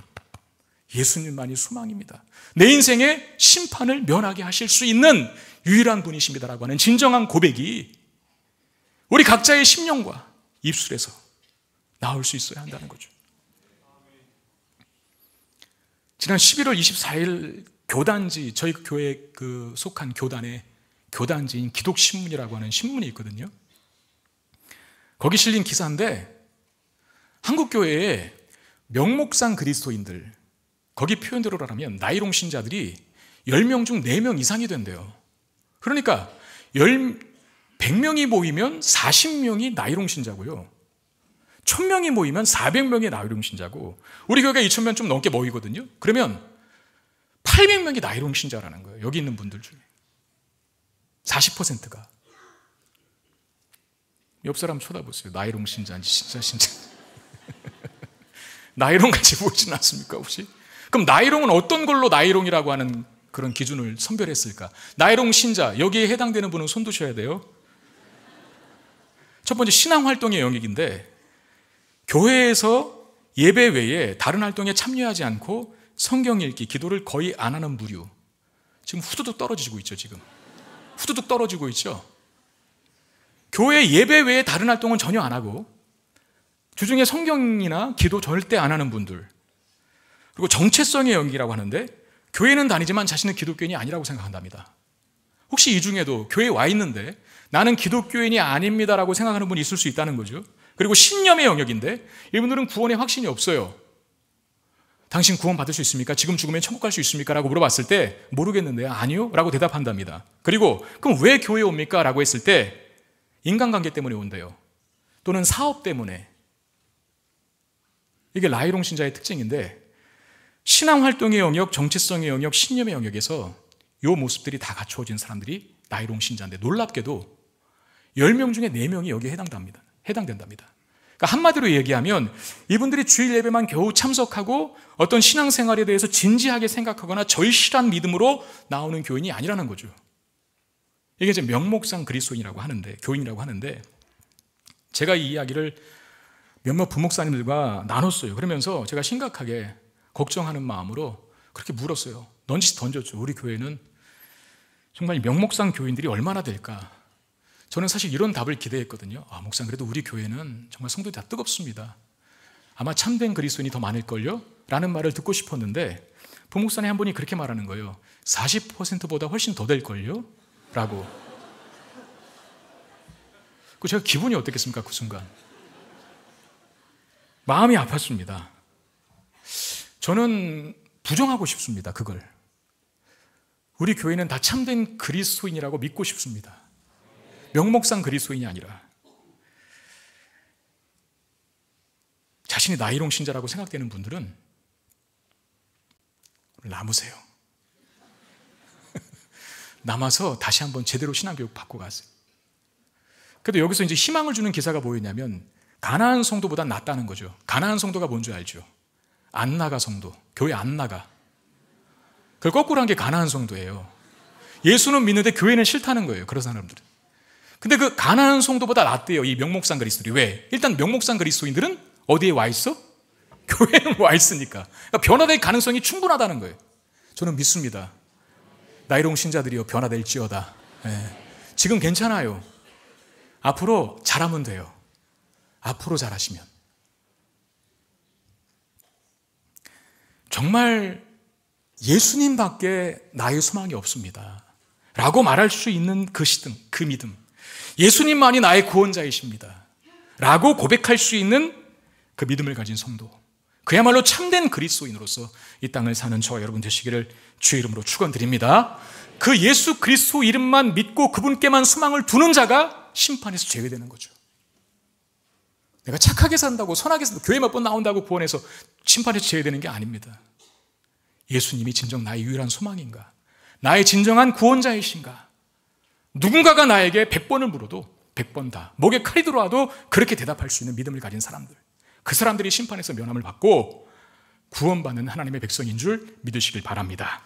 예수님만이 소망입니다. 내 인생의 심판을 면하게 하실 수 있는 유일한 분이십니다라고 하는 진정한 고백이 우리 각자의 심령과 입술에서 나올 수 있어야 한다는 거죠. 지난 11월 24일 교단지 저희 교회 그 속한 교단에 교단지인 기독신문이라고 하는 신문이 있거든요. 거기 실린 기사인데 한국 교회에 명목상 그리스도인들 거기 표현대로라면 나이롱 신자들이 10명 중 4명 이상이 된대요. 그러니까 100명이 모이면 40명이 나이롱 신자고요. 1000명이 모이면 400명이 나이롱 신자고 우리 교회가 2000명 좀 넘게 모이거든요. 그러면 800명이 나이롱 신자라는 거예요. 여기 있는 분들 중에. 40%가. 옆 사람 쳐다보세요. 나이롱 신자인지 진짜 신자. 나이롱 같이 보이진 않습니까, 혹시? 그럼 나이롱은 어떤 걸로 나이롱이라고 하는 그런 기준을 선별했을까? 나이롱 신자, 여기에 해당되는 분은 손 드셔야 돼요. 첫 번째, 신앙 활동의 영역인데, 교회에서 예배 외에 다른 활동에 참여하지 않고 성경 읽기, 기도를 거의 안 하는 부류. 지금 후두둑 떨어지고 있죠, 지금. 후두둑 떨어지고 있죠. 교회 예배 외에 다른 활동은 전혀 안 하고 주중에 성경이나 기도 절대 안 하는 분들 그리고 정체성의 연기라고 하는데 교회는 다니지만 자신은 기독교인이 아니라고 생각한답니다. 혹시 이 중에도 교회에 와 있는데 나는 기독교인이 아닙니다라고 생각하는 분이 있을 수 있다는 거죠. 그리고 신념의 영역인데 이분들은 구원의 확신이 없어요. 당신 구원 받을 수 있습니까? 지금 죽으면 천국 갈 수 있습니까? 라고 물어봤을 때 모르겠는데요. 아니요. 라고 대답한답니다. 그리고 그럼 왜 교회에 옵니까? 라고 했을 때 인간관계 때문에 온대요. 또는 사업 때문에. 이게 라이롱 신자의 특징인데 신앙 활동의 영역, 정체성의 영역, 신념의 영역에서 이 모습들이 다 갖추어진 사람들이 라이롱 신자인데 놀랍게도 10명 중에 4명이 여기에 해당됩니다. 해당된답니다. 그러니까 한마디로 얘기하면 이분들이 주일 예배만 겨우 참석하고 어떤 신앙생활에 대해서 진지하게 생각하거나 절실한 믿음으로 나오는 교인이 아니라는 거죠. 이게 이제 명목상 그리스도인이라고 하는데 교인이라고 하는데 제가 이 이야기를 몇몇 부목사님들과 나눴어요. 그러면서 제가 심각하게 걱정하는 마음으로 그렇게 물었어요. 넌지 던졌죠. 우리 교회는 정말 명목상 교인들이 얼마나 될까? 저는 사실 이런 답을 기대했거든요. 아, 목사 그래도 우리 교회는 정말 성도들이 다 뜨겁습니다. 아마 참된 그리스도인이 더 많을걸요? 라는 말을 듣고 싶었는데 부목사님 한 분이 그렇게 말하는 거예요. 40%보다 훨씬 더 될걸요? 라고. 그 제가 기분이 어떻겠습니까? 그 순간. 마음이 아팠습니다. 저는 부정하고 싶습니다. 그걸. 우리 교회는 다 참된 그리스도인이라고 믿고 싶습니다. 명목상 그리스도인이 아니라 자신이 나이롱 신자라고 생각되는 분들은 남으세요. 남아서 다시 한번 제대로 신앙교육 받고 가세요. 그래도 여기서 이제 희망을 주는 기사가 뭐였냐면 가나안 성도보다 낫다는 거죠. 가나안 성도가 뭔지 알죠? 안 나가 성도. 교회 안 나가. 그걸 거꾸로 한 게 가나안 성도예요. 예수는 믿는데 교회는 싫다는 거예요. 그런 사람들은. 근데 그 가나안 성도보다 낫대요. 이 명목상 그리스도들이. 왜? 일단 명목상 그리스도인들은 어디에 와 있어? 교회는 와 있으니까. 그러니까 변화될 가능성이 충분하다는 거예요. 저는 믿습니다. 나이롱 신자들이요. 변화될지어다. 네. 지금 괜찮아요. 앞으로 잘하면 돼요. 앞으로 잘하시면. 정말 예수님밖에 나의 소망이 없습니다. 라고 말할 수 있는 그 시등, 그 믿음. 예수님만이 나의 구원자이십니다. 라고 고백할 수 있는 그 믿음을 가진 성도. 그야말로 참된 그리스도인으로서 이 땅을 사는 저와 여러분 되시기를 주의 이름으로 축원드립니다. 그 예수 그리스도 이름만 믿고 그분께만 소망을 두는 자가 심판에서 제외되는 거죠. 내가 착하게 산다고 선하게 산다고 교회 몇 번 나온다고 구원해서 심판에서 제야 되는 게 아닙니다. 예수님이 진정 나의 유일한 소망인가? 나의 진정한 구원자이신가? 누군가가 나에게 100번을 물어도 100번 다 목에 칼이 들어와도 그렇게 대답할 수 있는 믿음을 가진 사람들. 그 사람들이 심판에서 면함을 받고 구원받는 하나님의 백성인 줄 믿으시길 바랍니다.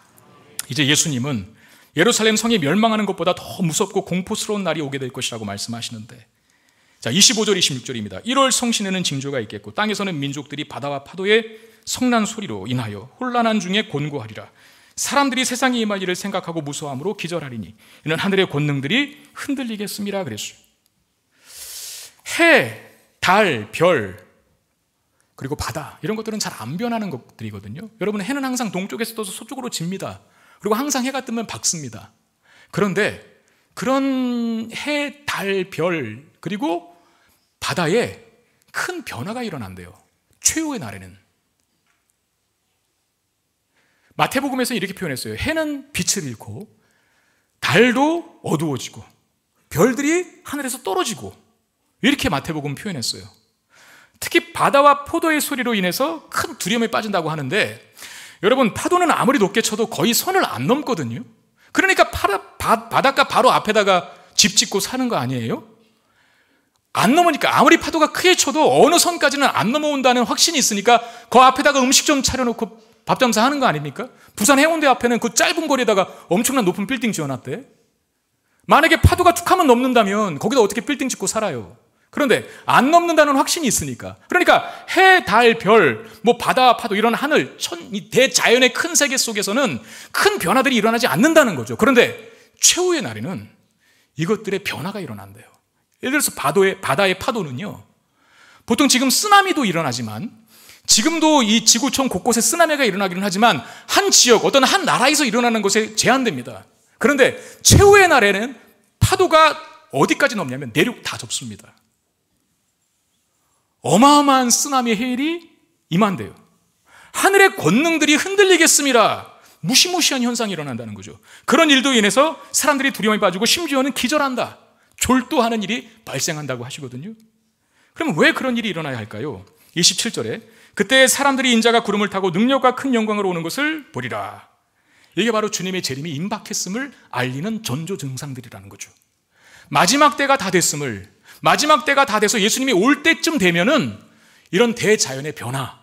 이제 예수님은 예루살렘 성이 멸망하는 것보다 더 무섭고 공포스러운 날이 오게 될 것이라고 말씀하시는데 자, 25절, 26절입니다. 1월 성신에는 징조가 있겠고 땅에서는 민족들이 바다와 파도의 성난 소리로 인하여 혼란한 중에 곤고하리라. 사람들이 세상에 임할 일을 생각하고 무서함으로 기절하리니 이는 하늘의 권능들이 흔들리겠습니다. 그랬어요. 해, 달, 별, 그리고 바다 이런 것들은 잘 안 변하는 것들이거든요. 여러분 해는 항상 동쪽에서 떠서 서쪽으로 집니다. 그리고 항상 해가 뜨면 밝습니다. 그런데 그런 해, 달, 별 그리고 바다에 큰 변화가 일어난대요. 최후의 날에는 마태복음에서 이렇게 표현했어요. 해는 빛을 잃고 달도 어두워지고 별들이 하늘에서 떨어지고 이렇게 마태복음 표현했어요. 특히 바다와 포도의 소리로 인해서 큰 두려움에 빠진다고 하는데 여러분 파도는 아무리 높게 쳐도 거의 선을 안 넘거든요. 그러니까 바닷가 바로 앞에다가 집 짓고 사는 거 아니에요? 안 넘으니까 아무리 파도가 크게 쳐도 어느 선까지는 안 넘어온다는 확신이 있으니까 그 앞에다가 음식 좀 차려놓고 밥 장사 하는 거 아닙니까? 부산 해운대 앞에는 그 짧은 거리에다가 엄청난 높은 빌딩 지어놨대. 만약에 파도가 툭 하면 넘는다면 거기다 어떻게 빌딩 짓고 살아요? 그런데 안 넘는다는 확신이 있으니까. 그러니까 해, 달, 별, 뭐 바다, 파도 이런 하늘, 천, 이 대자연의 큰 세계 속에서는 큰 변화들이 일어나지 않는다는 거죠. 그런데 최후의 날에는 이것들의 변화가 일어난대요. 예를 들어서 바도의, 바다의 파도는요. 보통 지금 쓰나미도 일어나지만 지금도 이 지구촌 곳곳에 쓰나미가 일어나기는 하지만 한 지역, 어떤 한 나라에서 일어나는 것에 제한됩니다. 그런데 최후의 날에는 파도가 어디까지 넘냐면 내륙 다 접습니다. 어마어마한 쓰나미 해일이 임한대요. 하늘의 권능들이 흔들리겠습니다. 무시무시한 현상이 일어난다는 거죠. 그런 일도 인해서 사람들이 두려움에 빠지고 심지어는 기절한다. 졸도하는 일이 발생한다고 하시거든요. 그럼 왜 그런 일이 일어나야 할까요? 27절에 그때 사람들이 인자가 구름을 타고 능력과 큰 영광으로 오는 것을 보리라. 이게 바로 주님의 재림이 임박했음을 알리는 전조 증상들이라는 거죠. 마지막 때가 다 됐음을 마지막 때가 다 돼서 예수님이 올 때쯤 되면은 이런 대자연의 변화,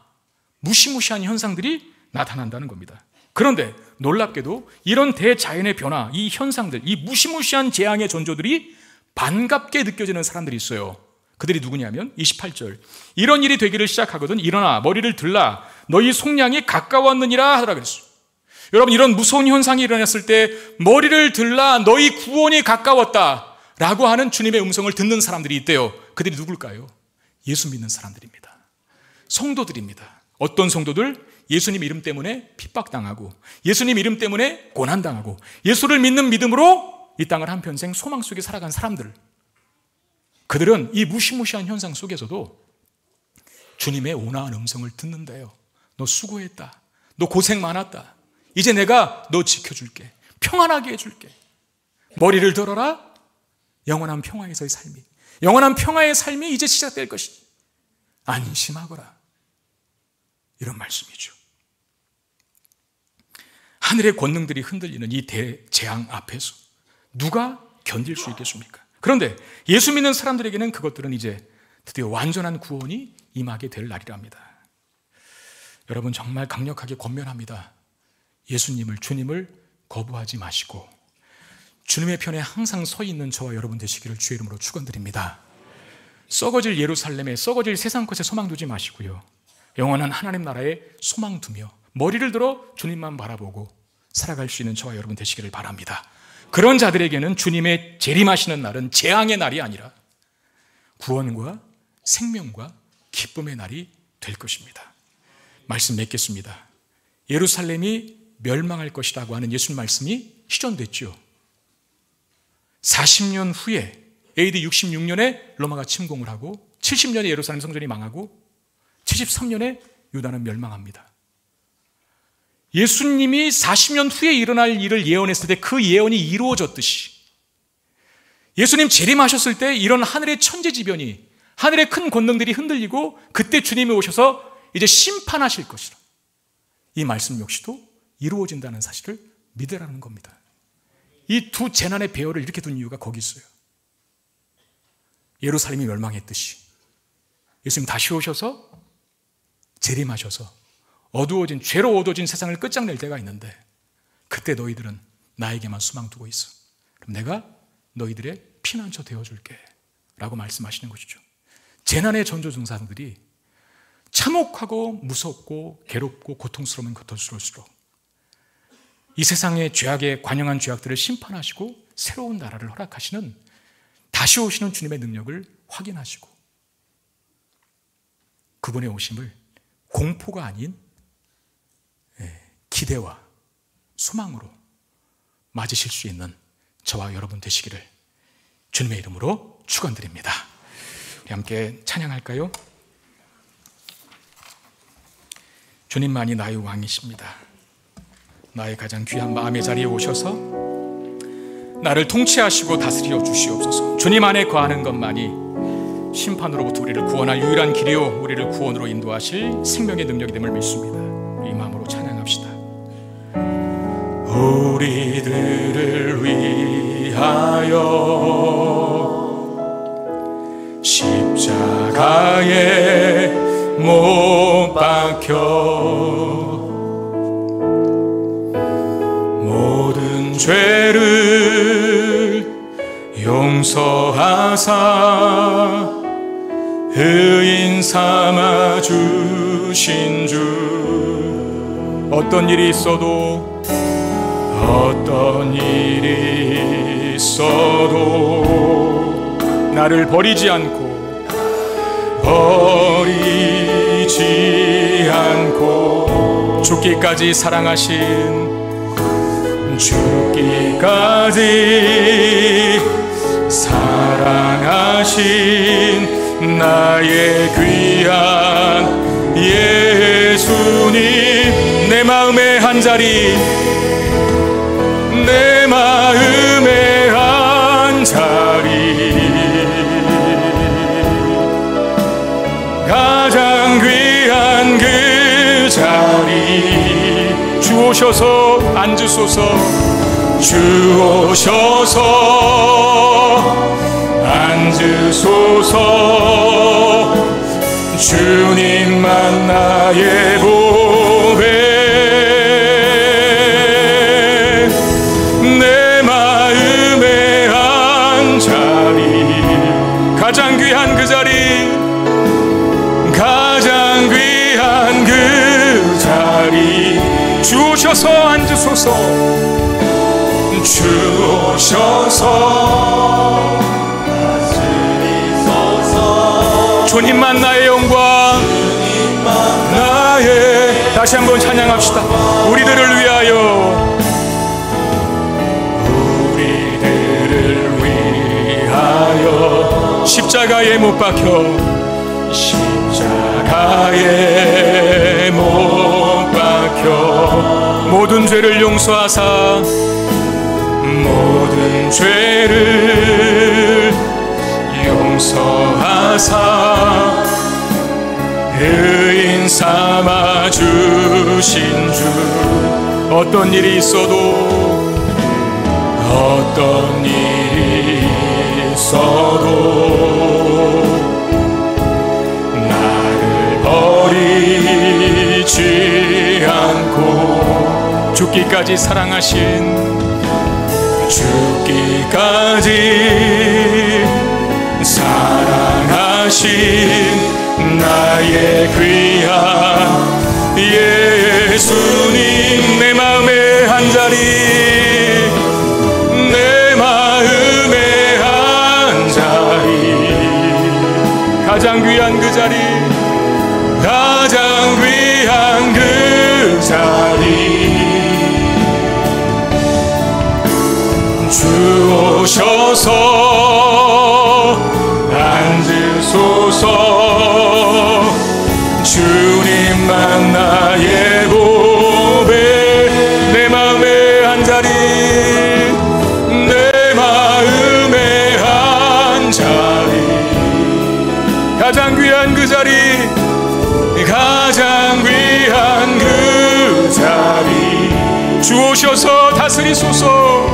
무시무시한 현상들이 나타난다는 겁니다. 그런데 놀랍게도 이런 대자연의 변화, 이 현상들, 이 무시무시한 재앙의 전조들이 반갑게 느껴지는 사람들이 있어요. 그들이 누구냐면 28절. 이런 일이 되기를 시작하거든 일어나 머리를 들라 너희 속량이 가까웠느니라 하더라 그랬어요. 여러분 이런 무서운 현상이 일어났을 때 머리를 들라 너희 구원이 가까웠다. 라고 하는 주님의 음성을 듣는 사람들이 있대요. 그들이 누굴까요? 예수 믿는 사람들입니다. 성도들입니다. 어떤 성도들? 예수님 이름 때문에 핍박당하고, 예수님 이름 때문에 고난당하고, 예수를 믿는 믿음으로 이 땅을 한평생 소망 속에 살아간 사람들. 그들은 이 무시무시한 현상 속에서도 주님의 온화한 음성을 듣는데요. 너 수고했다. 너 고생 많았다. 이제 내가 너 지켜줄게. 평안하게 해줄게. 머리를 들어라. 영원한 평화에서의 삶이. 영원한 평화의 삶이 이제 시작될 것이니 안심하거라. 이런 말씀이죠. 하늘의 권능들이 흔들리는 이 대재앙 앞에서 누가 견딜 수 있겠습니까? 그런데 예수 믿는 사람들에게는 그것들은 이제 드디어 완전한 구원이 임하게 될 날이랍니다. 여러분 정말 강력하게 권면합니다. 예수님을 주님을 거부하지 마시고 주님의 편에 항상 서 있는 저와 여러분 되시기를 주의 이름으로 축원드립니다. 썩어질 예루살렘에 썩어질 세상 것에 소망 두지 마시고요. 영원한 하나님 나라에 소망 두며 머리를 들어 주님만 바라보고 살아갈 수 있는 저와 여러분 되시기를 바랍니다. 그런 자들에게는 주님의 재림하시는 날은 재앙의 날이 아니라 구원과 생명과 기쁨의 날이 될 것입니다. 말씀 맺겠습니다. 예루살렘이 멸망할 것이라고 하는 예수 말씀이 실현됐죠. 40년 후에 AD 66년에 로마가 침공을 하고 70년에 예루살렘 성전이 망하고 73년에 유다는 멸망합니다. 예수님이 40년 후에 일어날 일을 예언했을 때 그 예언이 이루어졌듯이 예수님 재림하셨을 때 이런 하늘의 천재지변이 하늘의 큰 권능들이 흔들리고 그때 주님이 오셔서 이제 심판하실 것이라. 이 말씀 역시도 이루어진다는 사실을 믿으라는 겁니다. 이 두 재난의 배열을 이렇게 둔 이유가 거기 있어요. 예루살렘이 멸망했듯이 예수님 다시 오셔서 재림하셔서 어두워진 죄로 어두워진 세상을 끝장낼 때가 있는데 그때 너희들은 나에게만 수망 두고 있어. 그럼 내가 너희들의 피난처 되어 줄게. 라고 말씀하시는 것이죠. 재난의 전조 증상들이 참혹하고 무섭고 괴롭고 고통스러운 것일수록 이 세상의 죄악에 관영한 죄악들을 심판하시고 새로운 나라를 허락하시는 다시 오시는 주님의 능력을 확인하시고 그분의 오심을 공포가 아닌 예, 기대와 소망으로 맞으실 수 있는 저와 여러분 되시기를 주님의 이름으로 축원드립니다. 함께 찬양할까요? 주님만이 나의 왕이십니다. 나의 가장 귀한 마음의 자리에 오셔서 나를 통치하시고 다스려 주시옵소서. 주님 안에 거하는 것만이 심판으로부터 우리를 구원할 유일한 길이요 우리를 구원으로 인도하실 생명의 능력이 됨을 믿습니다. 이 마음으로 찬양합시다. 우리들을 위하여 십자가에 못 박혀 용서하사 의인 삼아 주신 주. 어떤 일이 있어도 어떤 일이 있어도 나를 버리지 않고 버리지 않고 죽기까지 사랑하신 죽기까지 사랑하신 나의 귀한 예수님 내 마음의 한 자리 내 마음의 한 자리. 가장 귀한 그 자리 주 오셔서 앉으소서 주 오셔서 앉으소서. 주님만 나의 보배 찬양합시다. 우리들을 위하여. 우리들을 위하여. 십자가에 못 박혀. 십자가에 못 박혀. 모든 죄를 용서하사 모든 죄를 용서하사 의인 삼아 주신 주. 어떤 일이 있어도 어떤 일이 있어도 나를 버리지 않고 죽기까지 사랑하신 죽기까지 사랑하신 나의 귀한 예수님 내 마음의 한 자리 내 마음의 한 자리. 가장 귀한 그 자리 가장 귀한 그 자리. 주 오셔서 주소서. 주님만 나의 고백 내 마음의 한 자리 내 마음의 한 자리. 가장 귀한 그 자리 가장 귀한 그 자리. 주오셔서 다스리소서.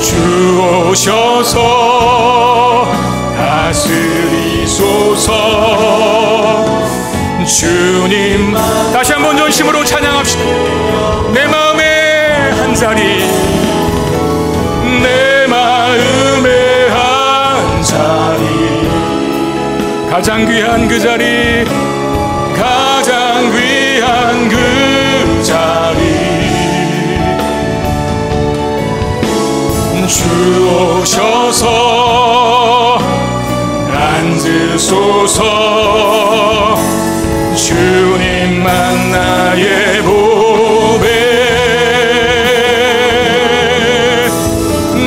주오셔서 다스리소서. 주님 다시 한번 전심으로 찬양합시다. 내 마음의 한 자리 내 마음의 한 자리. 가장 귀한 그 자리 가장 귀한 그 자리. 주 오셔서 앉으소서. 주님만 나의 보배.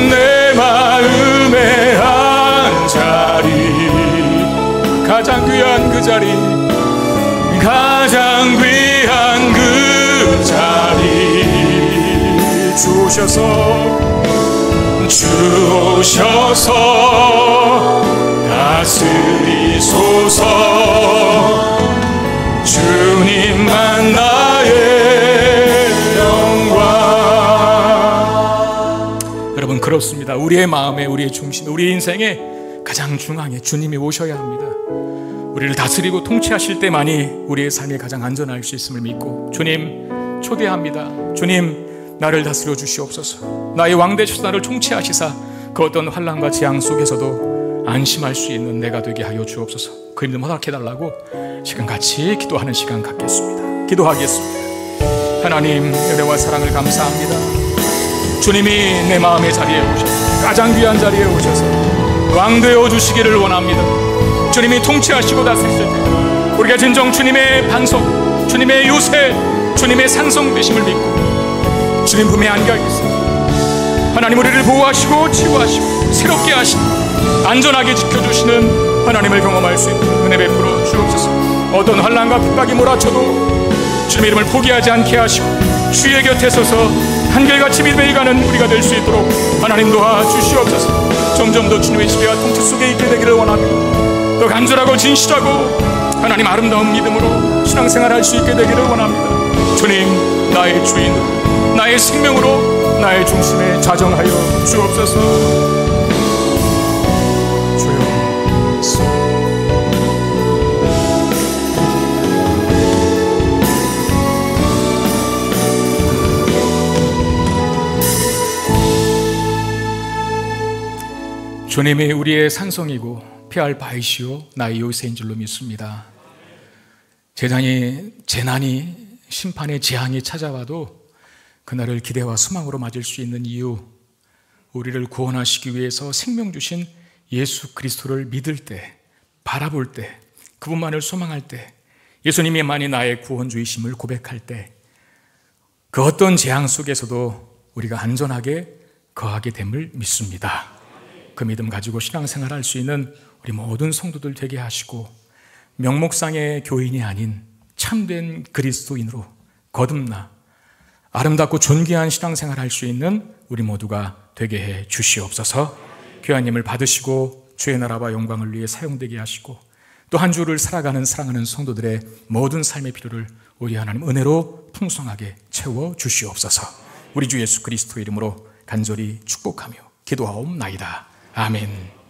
내 마음의 한 자리. 가장 귀한 그 자리. 가장 귀한 그 자리. 주 오셔서 주 오셔서 다스리소서 주님만 나의 영광. 여러분 그렇습니다. 우리의 마음에 우리의 중심에 우리 인생의 가장 중앙에 주님이 오셔야 합니다. 우리를 다스리고 통치하실 때만이 우리의 삶이 가장 안전할 수 있음을 믿고 주님 초대합니다. 주님 나를 다스려 주시옵소서. 나의 왕 되셔서 나를 통치하시사 그 어떤 환란과 재앙 속에서도 안심할 수 있는 내가 되게 하여 주옵소서. 그 이름 허락해 달라고 시간 같이 기도하는 시간 갖겠습니다. 기도하겠습니다. 하나님 은혜와 사랑을 감사합니다. 주님이 내 마음의 자리에 오셔서 가장 귀한 자리에 오셔서 왕 되어 주시기를 원합니다. 주님이 통치하시고 다스리실 때 우리가 진정 주님의 반석, 주님의 요새, 주님의 산성되심을 믿고 주님 품에 안겨 있습니다. 하나님 우리를 보호하시고 치유하시고 새롭게 하시고 안전하게 지켜주시는 하나님을 경험할 수 있는 은혜 베풀어 주옵소서. 어떤 환란과 핍박이 몰아쳐도 주님의 이름을 포기하지 않게 하시고 주의 곁에 서서 한결같이 믿음에 가는 우리가 될 수 있도록 하나님 도와 주시옵소서. 점점 더 주님의 지배와 통치 속에 있게 되기를 원합니다. 더 간절하고 진실하고 하나님 아름다운 믿음으로 신앙생활 할 수 있게 되기를 원합니다. 주님 나의 주인으로 나의 생명으로 나의 중심에 자정하여 주옵소서 주님이 우리의 산성이고 피할 바이시오 나의 요새인 줄로 믿습니다. 재난이 재난이 심판의 재앙이 찾아와도 그날을 기대와 소망으로 맞을 수 있는 이유, 우리를 구원하시기 위해서 생명 주신 예수 그리스도를 믿을 때, 바라볼 때, 그분만을 소망할 때, 예수님이 만이 나의 구원주이심을 고백할 때, 그 어떤 재앙 속에서도 우리가 안전하게 거하게 됨을 믿습니다. 그 믿음 가지고 신앙생활 할수 있는 우리 모든 성도들 되게 하시고, 명목상의 교인이 아닌 참된 그리스도인으로 거듭나 아름답고 존귀한 신앙생활 할 수 있는 우리 모두가 되게 해 주시옵소서. 교환님을 받으시고 주의 나라와 영광을 위해 사용되게 하시고 또 한 주를 살아가는 사랑하는 성도들의 모든 삶의 필요를 우리 하나님 은혜로 풍성하게 채워 주시옵소서. 우리 주 예수 그리스도 이름으로 간절히 축복하며 기도하옵나이다. 아멘.